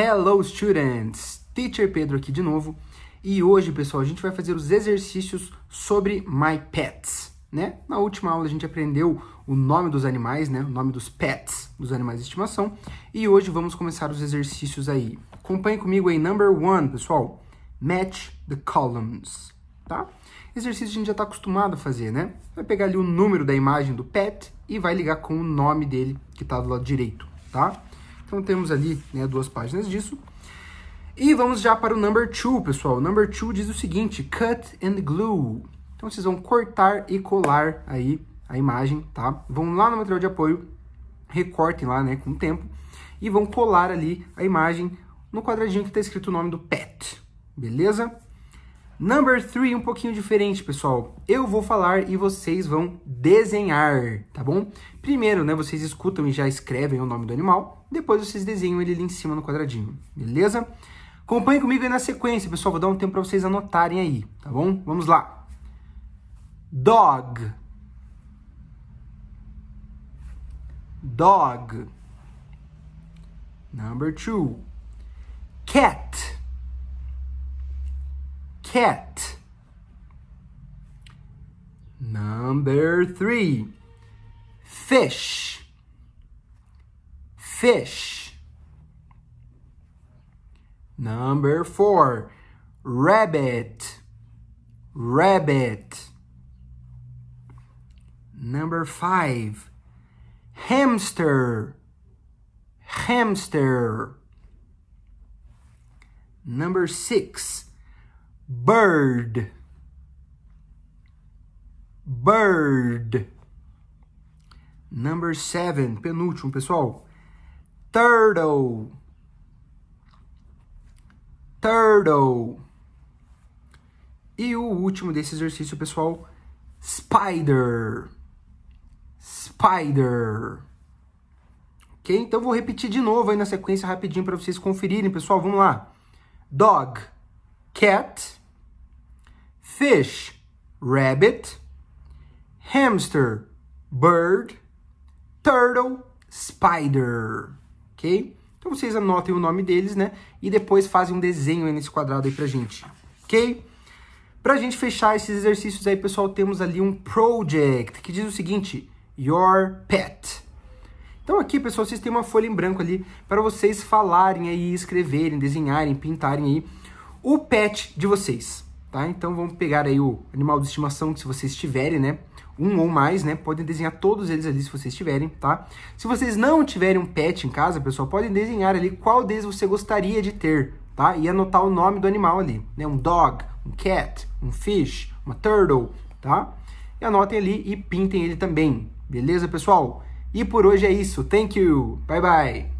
Hello students! Teacher Pedro aqui de novo. E hoje, pessoal, a gente vai fazer os exercícios sobre my pets, né? Na última aula a gente aprendeu o nome dos animais, né? O nome dos pets, dos animais de estimação. E hoje vamos começar os exercícios aí. Acompanhe comigo aí, number one, pessoal. Match the columns, tá? Exercício a gente já está acostumado a fazer, né? Vai pegar ali o número da imagem do pet e vai ligar com o nome dele que está do lado direito, tá? Então temos ali né, duas páginas disso. E vamos já para o number two, pessoal. O number two diz o seguinte, cut and glue. Então vocês vão cortar e colar aí a imagem, tá? Vão lá no material de apoio, recortem lá, né, com o tempo, e vão colar ali a imagem no quadradinho que está escrito o nome do pet, beleza? Number three, um pouquinho diferente, pessoal. Eu vou falar e vocês vão desenhar, tá bom? Primeiro, né, vocês escutam e já escrevem o nome do animal. Depois vocês desenham ele ali em cima no quadradinho, beleza? Acompanhe comigo aí na sequência, pessoal. Vou dar um tempo para vocês anotarem aí, tá bom? Vamos lá. Dog. Dog. Number two. Cat cat. Number three, fish, fish. Number four, rabbit, rabbit. Number five, hamster, hamster. Number six, bird. Bird. Number seven penúltimo pessoal. Turtle. Turtle. E o último desse exercício pessoal spider. Spider. Ok então vou repetir de novo aí na sequência rapidinho para vocês conferirem pessoal. Vamos lá. Dog. Cat fish, rabbit, hamster, bird, turtle, spider, ok? Então vocês anotem o nome deles, né? E depois fazem um desenho nesse quadrado aí pra gente, ok? Pra gente fechar esses exercícios aí, pessoal, temos ali um project que diz o seguinte, your pet. Então aqui, pessoal, vocês têm uma folha em branco ali para vocês falarem aí, escreverem, desenharem, pintarem aí o pet de vocês tá? Então vamos pegar aí o animal de estimação que se vocês tiverem, né? Um ou mais, né? Podem desenhar todos eles ali se vocês tiverem, tá? Se vocês não tiverem um pet em casa, pessoal, podem desenhar ali qual deles você gostaria de ter, tá? E anotar o nome do animal ali, né? Um dog, um cat, um fish, uma turtle, tá? E anotem ali e pintem ele também, beleza, pessoal? E por hoje é isso. Thank you. Bye bye.